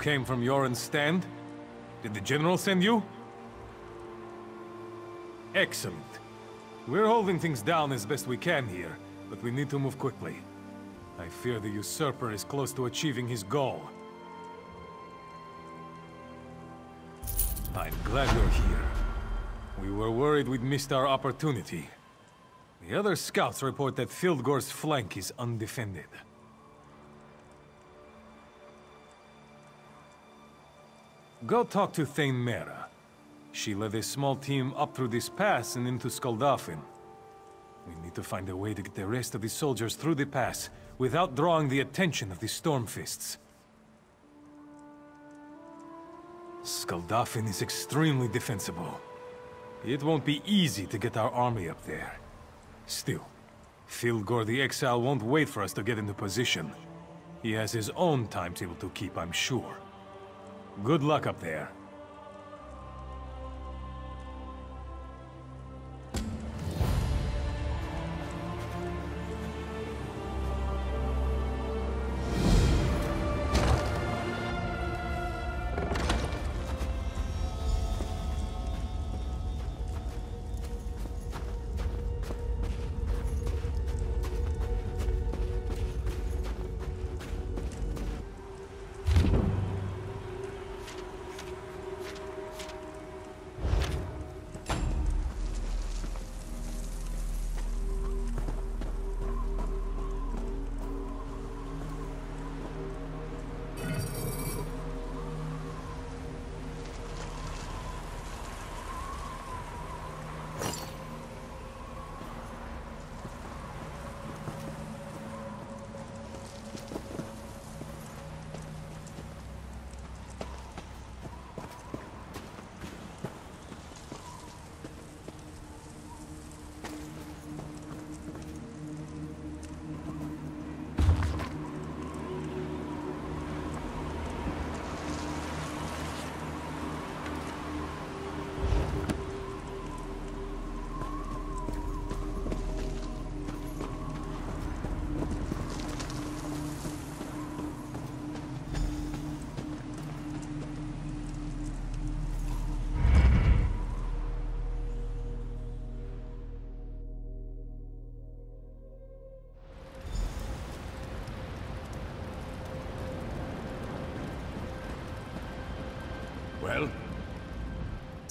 came from Jorunn's stand? Did the General send you? Excellent. We're holding things down as best we can here, but we need to move quickly. I fear the usurper is close to achieving his goal. I'm glad you're here. We were worried we'd missed our opportunity. The other scouts report that Fildgor's flank is undefended. Go talk to Thane Mera. She led a small team up through this pass and into Skuldafn. We need to find a way to get the rest of the soldiers through the pass without drawing the attention of the Stormfists. Skuldafn is extremely defensible. It won't be easy to get our army up there. Still, Fildgor the Exile won't wait for us to get into position. He has his own timetable to keep, I'm sure. Good luck up there.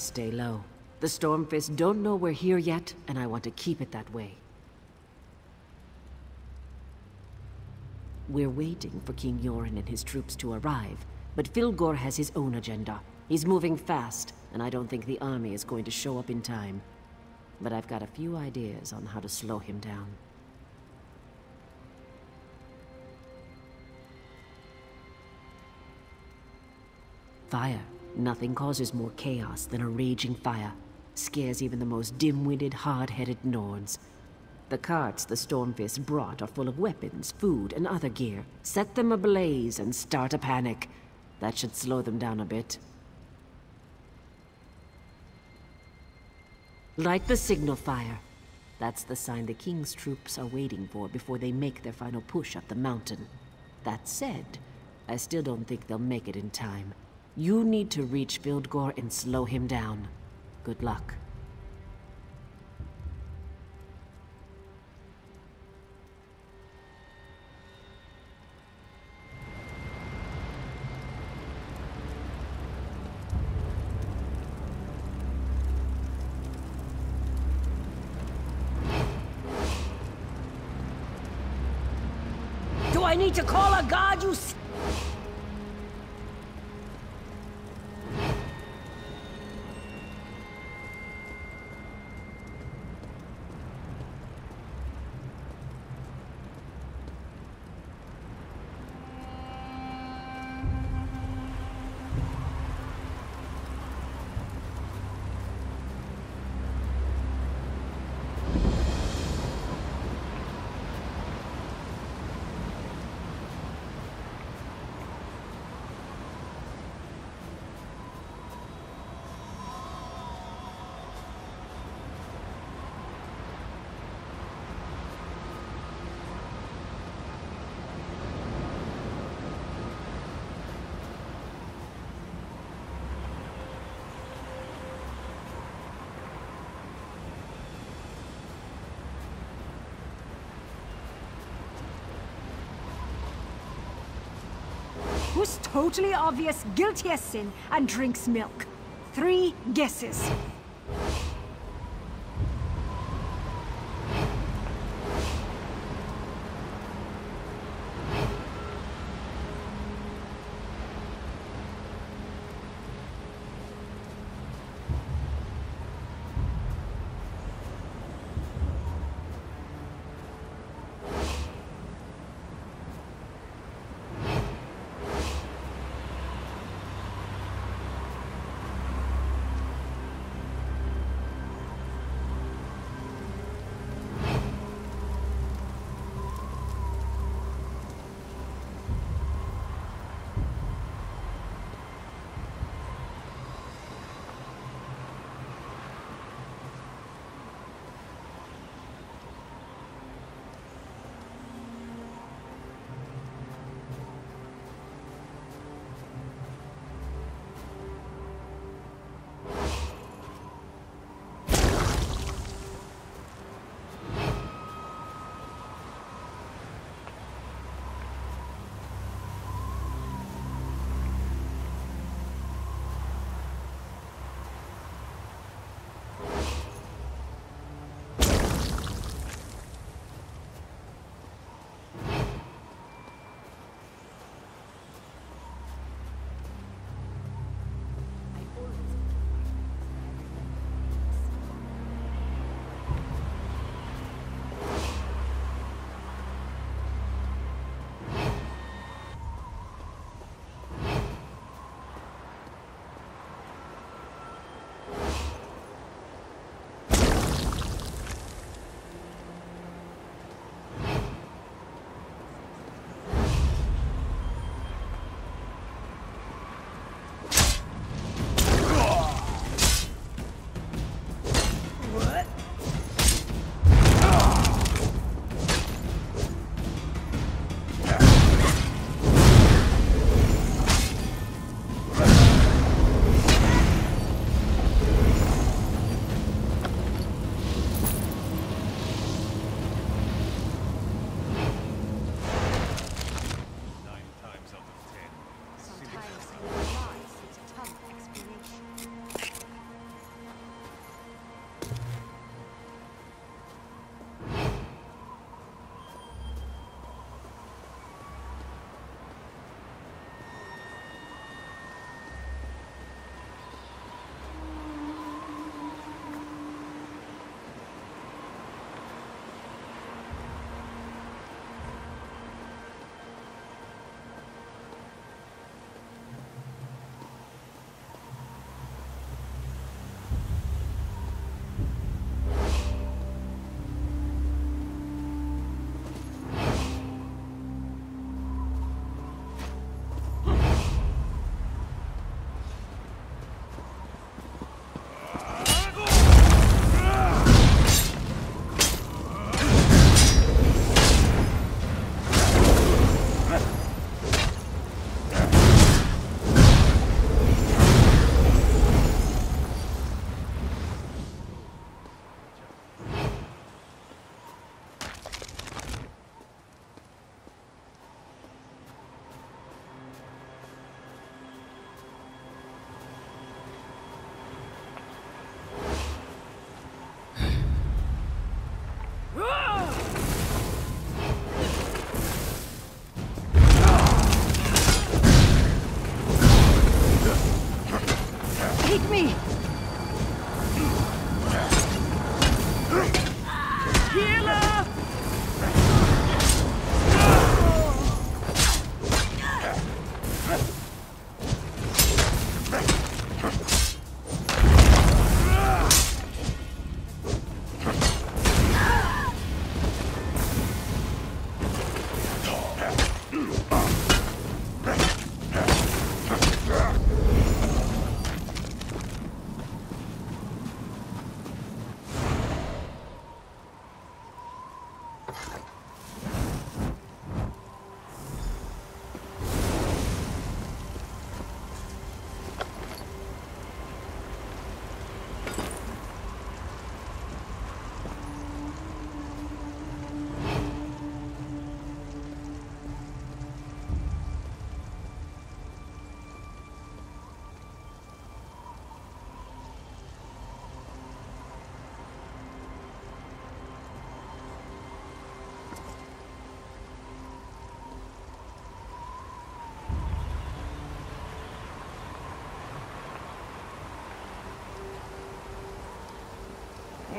Stay low. The Stormfist don't know we're here yet, and I want to keep it that way. We're waiting for King Jorunn and his troops to arrive, but Fildgor has his own agenda. He's moving fast, and I don't think the army is going to show up in time. But I've got a few ideas on how to slow him down. Fire. Nothing causes more chaos than a raging fire. Scares even the most dim-witted, hard-headed Nords. The carts the Stormfist brought are full of weapons, food, and other gear. Set them ablaze and start a panic. That should slow them down a bit. Light the signal fire. That's the sign the King's troops are waiting for before they make their final push up the mountain. That said, I still don't think they'll make it in time. You need to reach Fildgor and slow him down. Good luck. Who's totally obvious guilty as sin and drinks milk? Three guesses.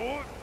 滚！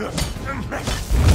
Ha ha ha!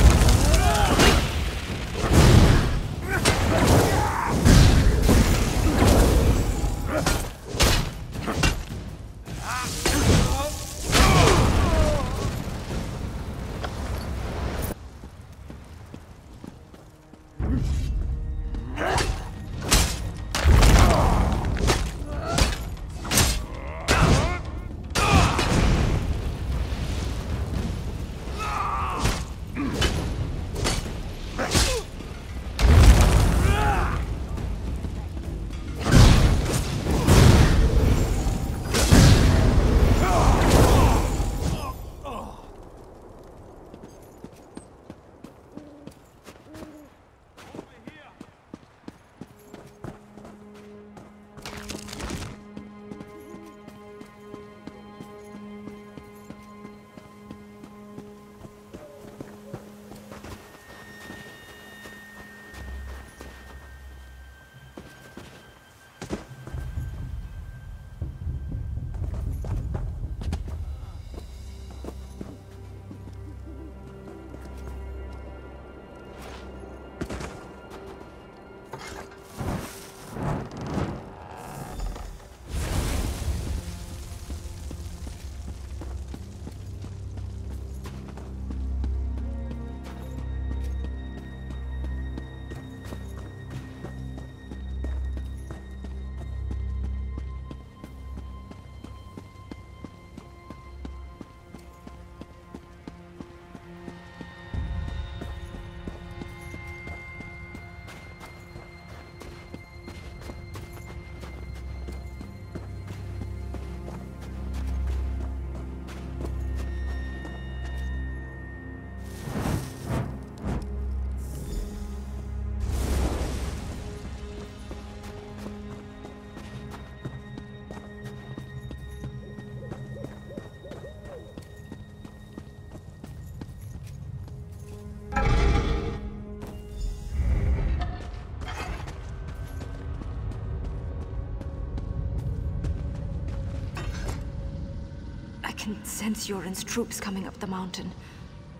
Can sense Jorunn's troops coming up the mountain,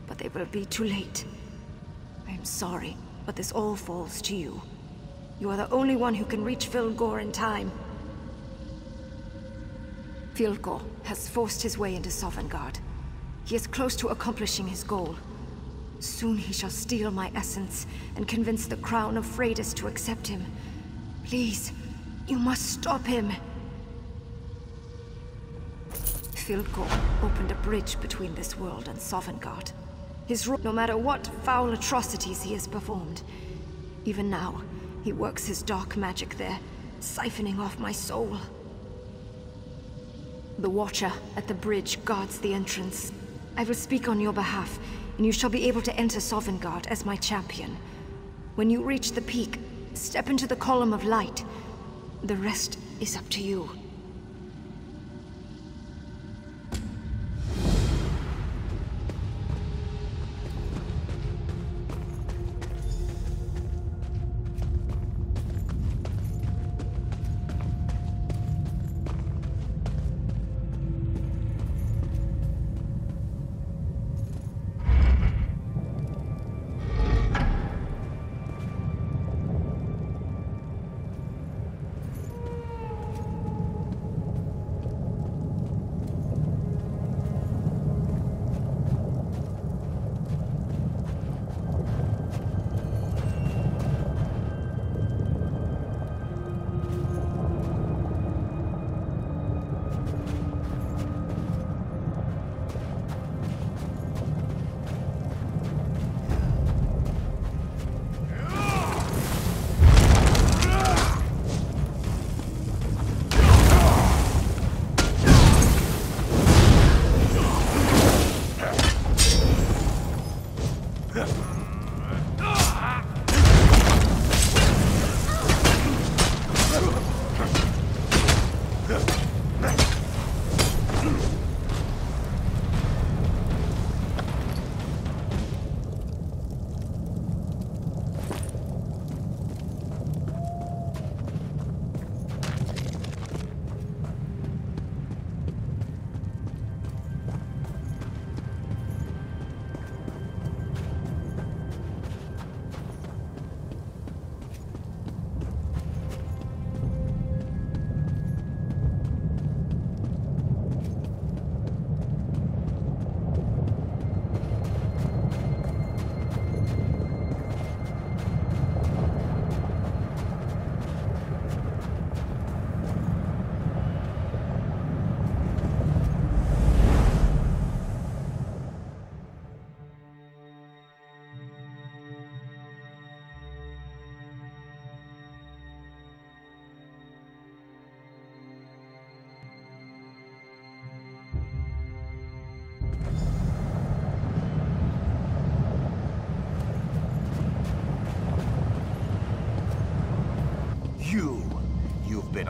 but they will be too late. I am sorry, but this all falls to you. You are the only one who can reach Fildgor in time. Fildgor has forced his way into Sovngarde. He is close to accomplishing his goal. Soon he shall steal my essence and convince the crown of Freydis to accept him. Please, you must stop him. Fildgor opened a bridge between this world and Sovngarde. His no matter what foul atrocities he has performed. Even now, he works his dark magic there, siphoning off my soul. The Watcher at the bridge guards the entrance. I will speak on your behalf, and you shall be able to enter Sovngarde as my champion. When you reach the peak, step into the column of light. The rest is up to you.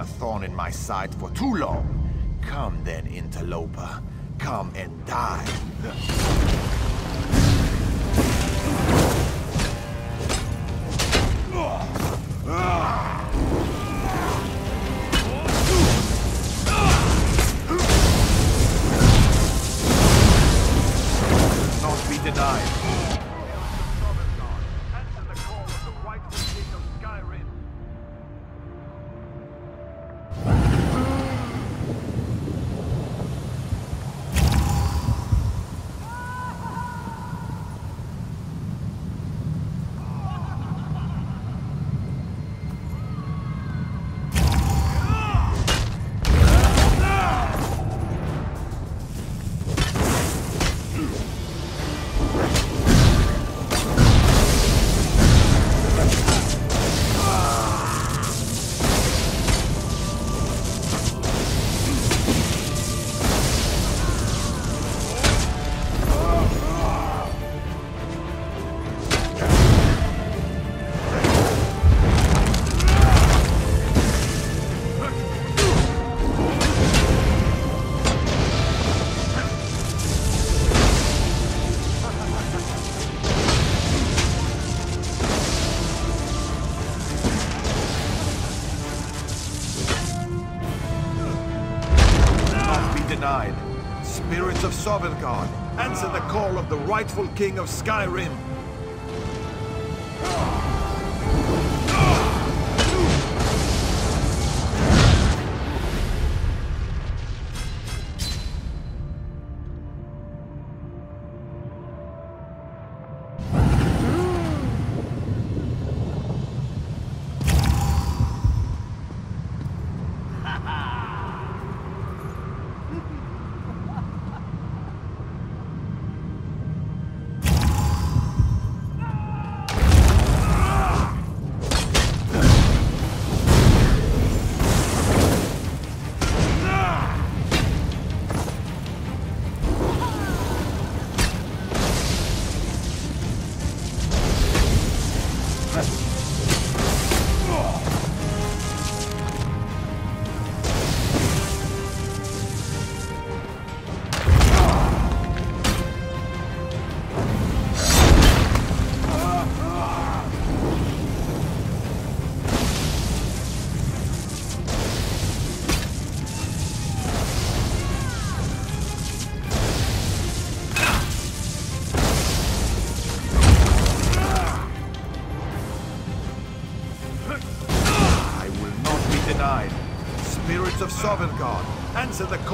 Thorn in my side for too long. Come then, interloper. Come and die. Answer the call of the rightful king of Skyrim.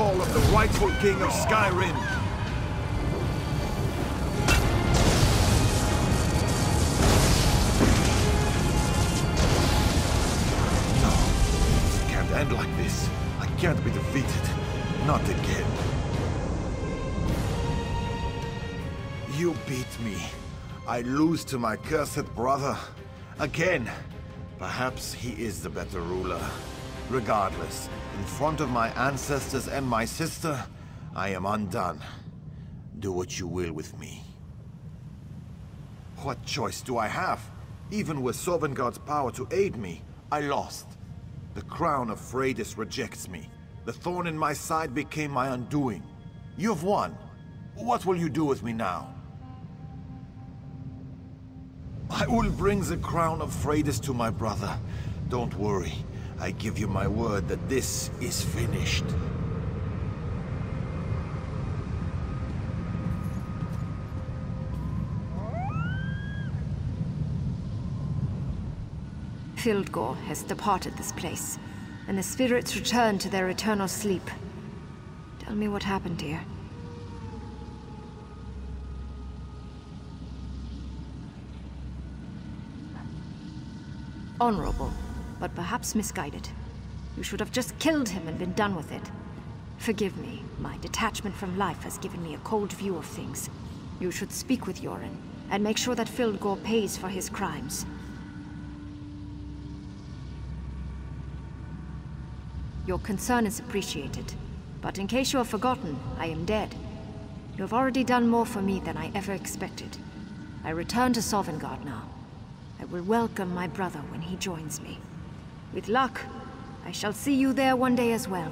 Call of the rightful king of Skyrim. No, it can't end like this. I can't be defeated. Not again. You beat me. I lose to my cursed brother. Again. Perhaps he is the better ruler. Regardless, in front of my ancestors and my sister, I am undone. Do what you will with me. What choice do I have? Even with Sovngarde's power to aid me, I lost. The crown of Freydis rejects me. The thorn in my side became my undoing. You've won. What will you do with me now? I will bring the crown of Freydis to my brother. Don't worry. I give you my word that this is finished. Fildgor has departed this place, and the spirits return to their eternal sleep. Tell me what happened, dear. Honorable, but perhaps misguided. You should have just killed him and been done with it. Forgive me, my detachment from life has given me a cold view of things. You should speak with Jorunn, and make sure that Fildgor pays for his crimes. Your concern is appreciated, but in case you have forgotten, I am dead. You have already done more for me than I ever expected. I return to Sovngarde now. I will welcome my brother when he joins me. With luck, I shall see you there one day as well.